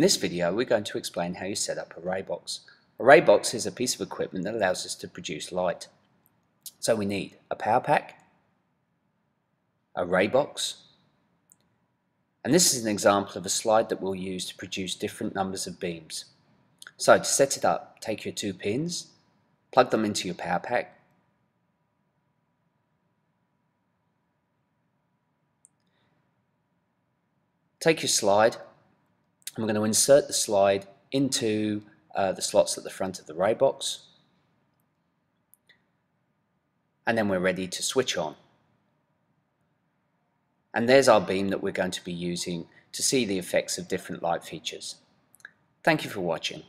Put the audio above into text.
this video we're going to explain how you set up a raybox. ArrayBox is a piece of equipment that allows us to produce light. So we need a power pack, a raybox, and this is an example of a slide that we'll use to produce different numbers of beams. So to set it up, take your two pins, plug them into your power pack, take your slide, and we're going to insert the slide into uh, the slots at the front of the raybox, and then we're ready to switch on. And there's our beam that we're going to be using to see the effects of different light features. Thank you for watching.